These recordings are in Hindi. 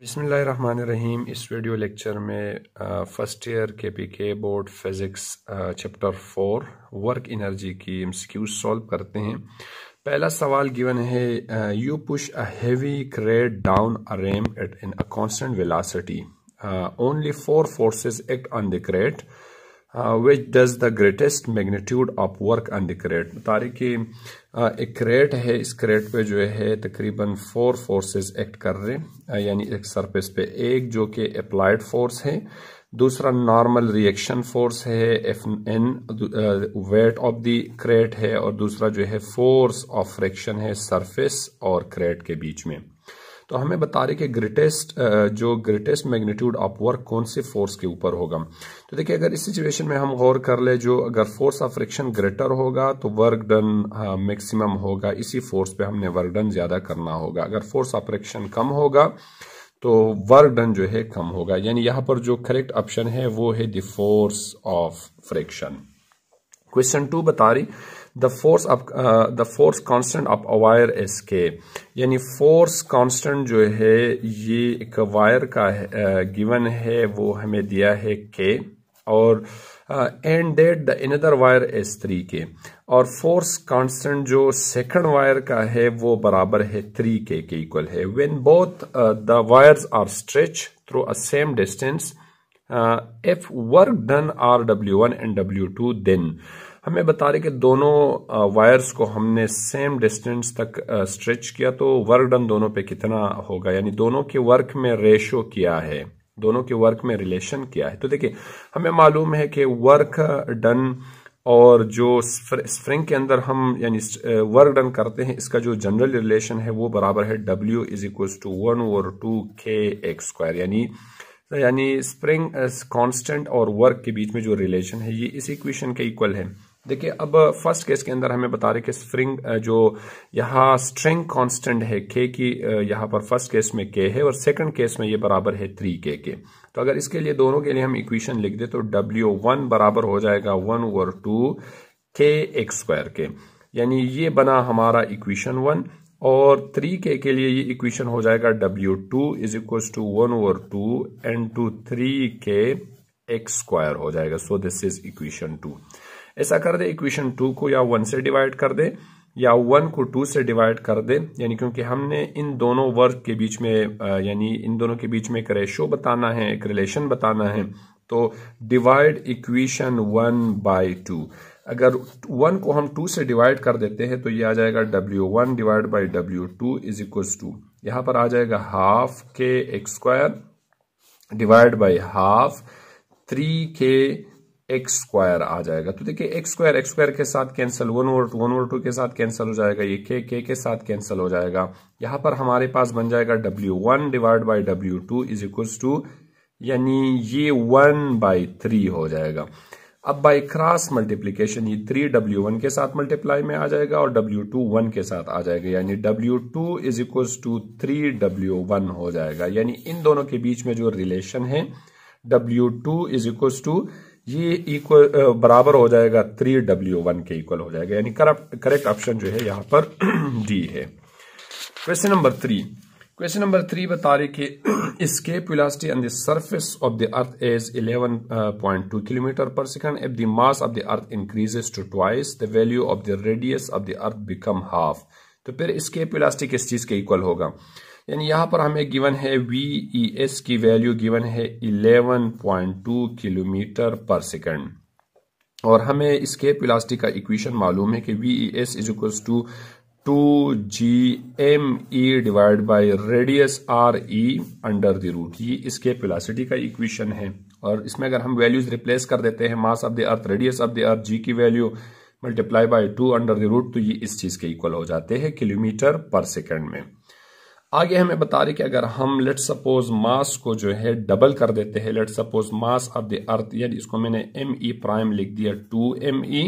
रहीम इस वीडियो लेक्चर में फ़र्स्ट ईयर के P K board physics chapter four, work energy की एमसीक्यूज सॉल्व करते हैं। पहला सवाल गिवन है you push a heavy crate down a ramp at in a constant velocity. Only four forces act on the crate which does the greatest magnitude of work on the crate बता रही कि एक क्रेट है, इस क्रेट पे जो है तकरीबन फोर फोर्सेस एक्ट कर रहे हैं यानी एक सरफेस पे। एक जो कि अप्लाइड फोर्स है, दूसरा नॉर्मल रिएक्शन फोर्स है F N weight of the crate है, और दूसरा जो है फोर्स ऑफ़ फ्रिक्शन है सरफेस और क्रेट के बीच में। तो हमें बता रहे कि ग्रेटेस्ट जो ग्रेटेस्ट मैग्नीट्यूड ऑफ़ वर्क कौन से फोर्स के ऊपर होगा? तो देखिए, अगर इस सिचुएशन में हम गौर कर ले, जो अगर फोर्स ऑफ़ फ्रिक्शन ग्रेटर होगा तो वर्क डन मैक्सिमम होगा। इसी फोर्स पे हमने वर्क डन ज़्यादा करना होगा। अगर फोर्स ऑफ़ फ्रिक्शन कम होगा तो वर्क डन जो है कम होगा। यानी यहाँ पर जो करेक्ट ऑप्शन है, वो है the force of friction question two बता रही the force of the force constant of a wire is K यानी फोर्स कांस्टेंट जो है ये एक वायर का गिवन uh, है वो हमें दिया है के और and that the other wire is three K और फोर्स कांस्टेंट जो सेकंड वायर का है वो बराबर है थ्री के के इक्वल है. When both the wires are stretch through a same distance if work done are W one and W two then हमें बता रहे कि दोनों वायर्स को हमने सेम डिस्टेंस तक स्ट्रेच किया तो वर्क डन दोनों पे कितना होगा? यानी दोनों के वर्क में रेशो क्या है? दोनों के वर्क में रिलेशन किया है? तो देखिए, हमें मालूम है कि वर्क डन और जो स्प्रिंग के अंदर हम, यानी वर्क डन करते हैं, इसका जो जनरल रिलेशन है वो बराबर है W is equal to one over two K X square यानी यानी स्प्रिंग कांस्टेंट और वर्क के बीच में जो रिलेशन है, ये इस इक्वेशन के इक्वल है। देखिए, अब फ़र्स्ट केस के अंदर हमें बता रहे कि स्प्रिंग जो यहाँ स्ट्रिंग कांस्टेंट है के की यहाँ पर फ़र्स्ट केस में के है और सेकंड केस में ये बराबर है थ्री के के। तो अगर इसके लिए, दोनों के लिए हम इक्वेशन लिख दे तो डब्ल्यू वन बराबर हो जाएगा one over two K X square के। यानी ये बना हमारा इक्वेशन वन और थ्री के के लिए ये इक्वेशन हो जाएगा W two is equal to one over two and two three K X square हो जाएगा। So this is equation two ऐसा कर दे इक्वेशन टू को या वन से डिवाइड कर दे, या वन को टू से डिवाइड कर दे, यानी क्योंकि हमने इन दोनों वर्ग के बीच में यानी इन दोनों के बीच में एक रेशो बताना है, एक रिलेशन बताना है तो divide equation one by two अगर वन को हम टू से डिवाइड कर देते हैं तो ये आ जाएगा W one divide by W two is equal to यहाँ पर आ जाएगा half K X square divide by half three K X square आ जाएगा। तो देखिए एक्स स्क्वायर एक्स स्क्वायर के साथ cancel one over one over two के साथ कैंसिल हो जाएगा। ये के के के साथ कैंसिल हो जाएगा। यहाँ पर हमारे पास बन जाएगा W one divide by W two is equal to यानी ये वन बाई थ्री हो जाएगा। अब बाई क्रॉस मल्टीप्लीकेशन ये थ्री डब्ल्यू वन के साथ मल्टीप्लाई में आ जाएगा और डब्ल्यू टू वन के साथ आ जाएगा। यानी W two is equal to three W one हो जाएगा। यानी इन दोनों के बीच में जो रिलेशन है W two is equal to ये इक्वल बराबर हो जाएगा थ्री डब्ल्यू वन के इक्वल हो जाएगा। यानी करेक्ट ऑप्शन जो है यहाँ पर डी है। Question number three question number three बता रहे कि escape velocity on the surface of the earth is 11.2 kilometre per second if the mass of the earth increases to twice the value of the radius of the earth become half तो फिर स्केप वेलोसिटी किस चीज़ के इक्वल होगा? यानी यहाँ पर हमें गिवन है वी एस की वैल्यू गिवन है 11.2 किलोमीटर पर सेकंड। और हमें इसके पिलास्टी का इक्वेशन मालूम है कि V E S is equal to two G M E divide by radius R E under the root ये इसके पिलासिटी का इक्वेशन है। और इसमें अगर हम वैल्यूज़ रिप्लेस कर देते हैं mass of the earth radius of the earth G की value multiply by two under the root तो ये इस चीज़ के इक्वल हो जाते हैं किलोमीटर पर सेकंड में। आगे हमें बता रहे कि अगर हम लेट सपोज़ मास को जो है डबल कर देते हैं let suppose mass of the earth यानी इसको मैंने एम ई प्राइम लिख दिया टू एम ई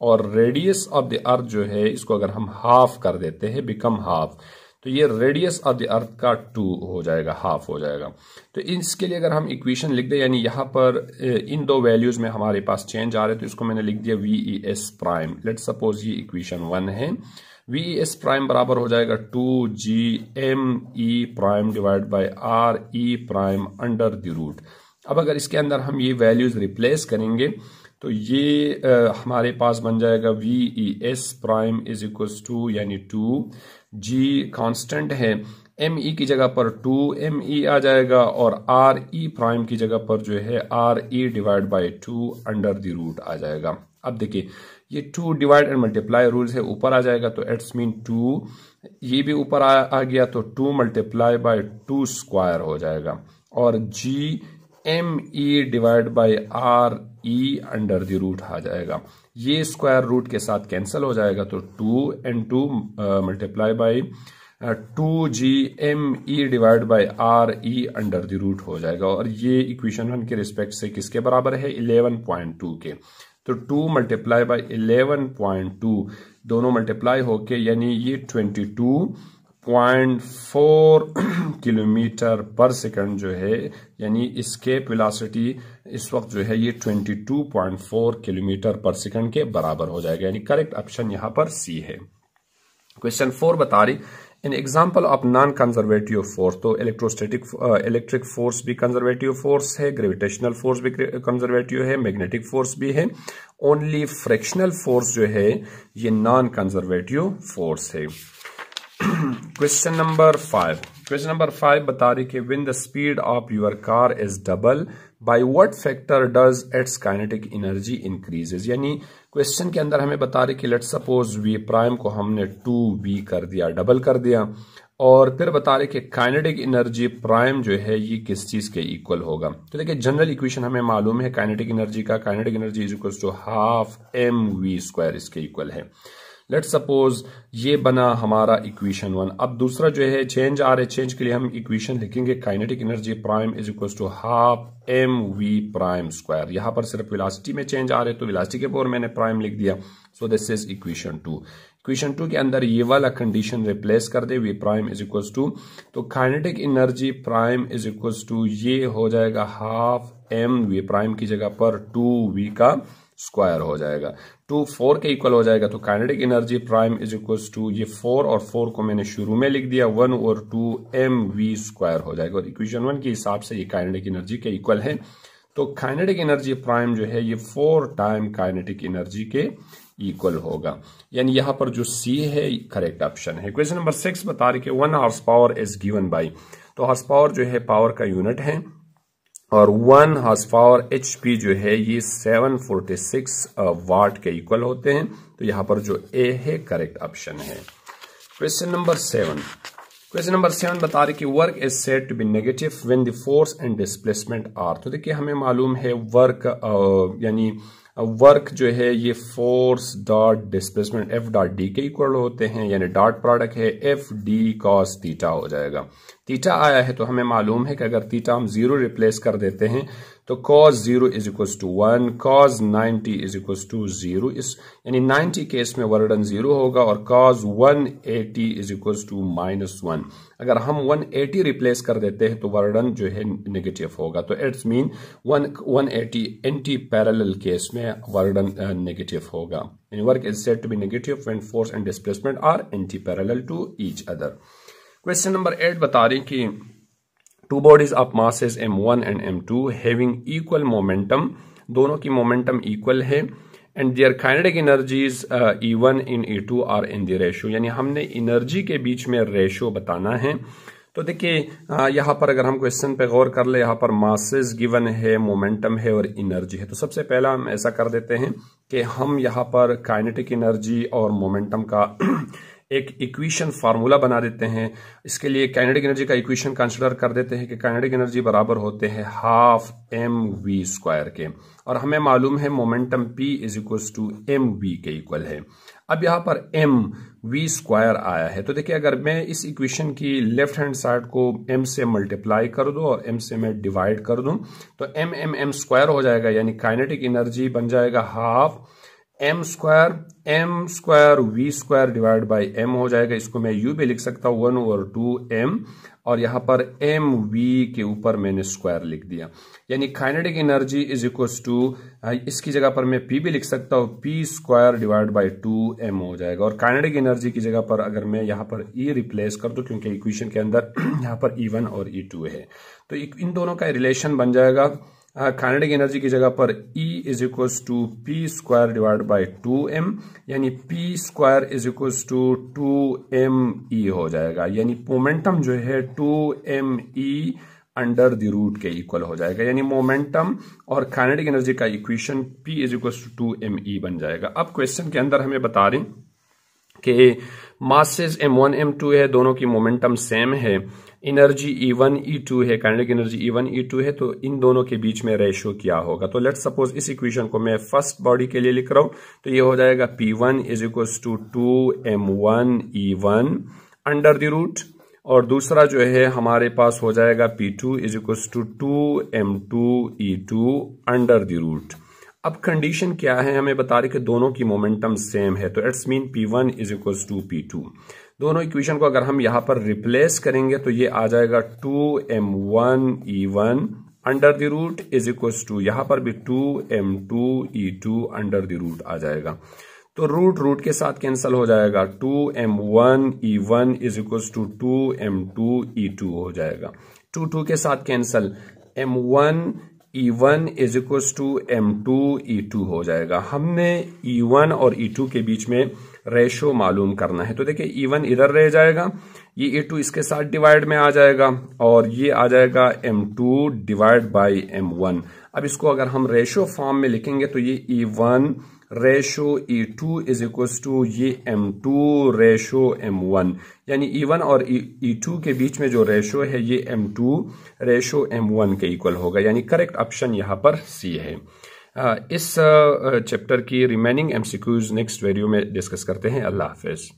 और रेडियस ऑफ़ द अर्थ जो है, इसको अगर हम हाफ़ कर देते हैं बिकम हाफ़ तो ये रेडियस ऑफ़ द अर्थ का टू हो जाएगा हाफ़ हो जाएगा। तो इसके लिए अगर हम इक्वेशन लिख दें यानी यहाँ पर इन दो वैल्यूज़ में हमारे पास चेंज आ रहे तो इसको मैंने लिख दिया V E S prime let suppose ये इक्वेशन वन है। वी ई एस प्राइम बराबर हो जाएगा two G M E prime divide by R E prime under the root अब अगर इसके अंदर हम ये वैल्यूज़ रिप्लेस करेंगे तो ये आ, हमारे पास बन जाएगा V E S prime is equal to यानी टू जी कांस्टेंट है। एम ई की जगह पर टू एम ई आ जाएगा और आर ई प्राइम की जगह पर जो है R E divide by two under the root आ जाएगा। अब देखिए ये two divide and multiply rule है ऊपर आ जाएगा तो एट्स मीन टू ये भी ऊपर आ, आ गया तो two multiply by two square हो जाएगा। और G M E divide by R E under the root आ जाएगा। ये स्क्वायर रूट के साथ कैंसिल हो जाएगा तो two and two multiply by two G M E divide by R E under the root हो जाएगा। और ये इक्वेशन वन के रिस्पेक्ट से किसके बराबर है? इलेवन पॉइंट टू के। तो two multiply by eleven point two दोनों मल्टीप्लाई होके, यानी ये twenty two point four kilometre per second जो है, यानी इसके वेलोसिटी इस वक्त जो है ये twenty two point four kilometre per second के बराबर हो जाएगा। यानी करेक्ट ऑप्शन यहाँ पर सी है। क्वेश्चन फोर बता रही in example of non conservative force तो इलेक्ट्रोस्टेटिक इलेक्ट्रिक फोर्स भी कंजर्वेटिव फोर्स है ग्रेविटेशनल फोर्स भी कंजर्वेटिव है मैग्नेटिक फोर्स भी है। ओनली फ्रिक्शनल फोर्स जो है, ये नॉन कंजर्वेटिव फोर्स है। Question number five question number five बता रही कि when the speed of your car is double by what factor does its kinetic energy increases यानी क्वेश्चन के अंदर हमें बता रही कि लेट सपोज़ वी प्राइम को हमने टू वी कर दिया डबल कर दिया, और फिर बता रहे कि काइनेटिक एनर्जी प्राइम जो है, ये किस चीज़ के इक्वल होगा? तो देखिए जनरल इक्वेशन हमें मालूम है काइनेटिक एनर्जी का kinetic energy is equal to half M V square इसके इक्वल है। लेट सपोज़ ये बना हमारा इक्वेशन वन अब दूसरा जो है चेंज आ रहे चेंज के लिए हम इक्वेशन लिखेंगे kinetic energy prime is equal to half M V prime square यहाँ पर सिर्फ़ विलासिटी में चेंज आ रहे तो विलासिटी के पोर मैंने प्राइम लिख दिया. So this is equation two equation two के अंदर ये वाला कंडीशन रिप्लेस कर दे V prime is equal to तो kinetic energy prime is equal to ये हो जाएगा हाफ़ एम वी प्राइम की जगह पर टू वी का स्क्वायर हो जाएगा। टू फोर के इक्वल हो जाएगा तो kinetic energy prime is equal to ये फोर और फोर को मैंने शुरू में लिख दिया वन और टू एम वी स्क्वायर हो जाएगा। और इक्वेशन वन के हिसाब से ये काइनेटिक एनर्जी के इक्वल है। तो काइनेटिक एनर्जी प्राइम जो है, ये फोर टाइम काइनेटिक एनर्जी के इक्वल होगा। यानी यहाँ पर जो सी है करेक्ट ऑप्शन है। क्वेश्चन नंबर सिक्स बता रही कि one horse power is given by तो हार्स पावर जो है पावर का यूनिट है। और one horse power H P जो है, ये 746 वाट के इक्वल होते हैं। तो यहाँ पर जो ए है करेक्ट ऑप्शन है। Question number seven question number seven बता रहे कि work is set to be negative when the force and displacement are तो देखिए, हमें मालूम है वर्क यानी वर्क जो है, ये force dot displacement F dot D के इक्वल होते हैं, यानी डॉट प्रोडक्ट है एफ़ डी कॉस थीटा हो जाएगा। थीटा आया है तो हमें मालूम है कि अगर थीटा हम ज़ीरो रिप्लेस कर देते हैं तो cos zero is equal to one cos ninety is equal to zero इस यानी नाइनटी केस में वर्डन ज़ीरो होगा और cos one eighty is equal to minus one अगर हम वन एटी रिप्लेस कर देते हैं तो वर्डन जो है नेगेटिव होगा। तो it's mean one one eighty anti parallel case में वर्डन नेगेटिव होगा। Work is set to be negative when force and displacement are anti parallel to each other question number eight बता रही कि two bodies masses M one and M two having equal momentum दोनों की मोमेंटम इक्वल है. And their kinetic energies E one in E two are in the ratio यानी हमने एनर्जी के बीच में रेशो बताना है. तो देखिए uh, यहाँ पर अगर हम क्वेश्चन पे गौर कर ले यहाँ पर मासेस गिवन है मोमेंटम है और एनर्जी है. तो सबसे पहला हम ऐसा कर देते हैं कि हम यहाँ पर काइनेटिक एनर्जी और मोमेंटम का एक इक्वेशन फार्मूला बना देते हैं। इसके लिए काइनेटिक एनर्जी का इक्वेशन कंसिडर कर देते हैं कि काइनेटिक एनर्जी बराबर होते हैं हाफ़ एम वी स्क्वायर के। और हमें मालूम है momentum P is equal to M V के इक्वल है। अब यहाँ पर एम वी स्क्वायर आया है। तो देखिए, अगर मैं इस इक्वेशन की लेफ़्ट हैंड साइड को एम से मल्टीप्लाई कर दूँ और एम से मैं डिवाइड कर दूँ तो एम एम एम स्क्वायर हो जाएगा, यानी काइनेटिक एनर्जी बन जाएगा half M square M square V square divide by M हो जाएगा। इसको मैं यू भी लिख सकता हूँ वन ओवर टू एम और यहाँ पर एम वी के ऊपर मैंने स्क्वायर लिख दिया। यानी kinetic energy is equal to इसकी जगह पर मैं पी भी लिख सकता हूँ P square divide by two M हो जाएगा। और काइनेटिक एनर्जी की जगह पर अगर मैं यहाँ पर ई e रिप्लेस कर दू, क्योंकि इक्वेशन के अंदर यहाँ पर ई e वन और ई e टू है। तो इन दोनों का रिलेशन बन जाएगा। काइनेटिक एनर्जी की जगह पर E is equal to P square divide by two M यानी P square is equal to two M E हो जाएगा। यानी मोमेंटम जो है two M E under the root के इक्वल हो जाएगा। यानी मोमेंटम और काइनेटिक एनर्जी का equation P is equal to two M E बन जाएगा। अब क्वेश्चन के अंदर हमें बता रहे कि masses M one M two है, दोनों की मोमेंटम सेम है। Energy E one E two है kinetic energy E one E two है तो इन दोनों के बीच में रेशियो क्या होगा? तो लेट सपोज़ इस इक्वेशन को मैं फ़र्स्ट बॉडी के लिए लिख रहा हूँ तो ये हो जाएगा P one is equal to two M one E one under the root और दूसरा जो है, हमारे पास हो जाएगा P two is equal to two M two E two under the root अब कंडीशन क्या है? हमें बता रहे कि दोनों की मोमेंटम सेम है तो it's mean P one is equal to P two दोनों इक्वेशन को अगर हम यहाँ पर रिप्लेस करेंगे तो ये आ जाएगा two M one E one under the root is equal to यहाँ पर भी two M two E two under the root आ जाएगा. तो रूट रूट के साथ कैंसिल हो जाएगा. Two M one E one is equal to two M two E two हो जाएगा. टू टू के साथ cancel M one E one is equal to M two E two हो जाएगा। हमने ई e वन और ई e टू के बीच में रेशो मालूम करना है। तो देखिए वन इधर रह जाएगा, ये ई टू इसके साथ डिवाइड में आ जाएगा, और ये आ जाएगा M two divide by M one अब इसको अगर हम रेशो फॉर्म में लिखेंगे तो ये E one ratio E two is equal to ये M two ratio M one यानी ई वन और ई टू के बीच में जो रेशो है, ये M two ratio M one के इक्वल होगा। यानी करेक्ट ऑप्शन यहाँ पर सी है। इस चैप्टर की रिमेनिंग एमसीक्यूज नेक्स्ट वीडियो में डिस्कस करते हैं। अल्लाह हाफिज़।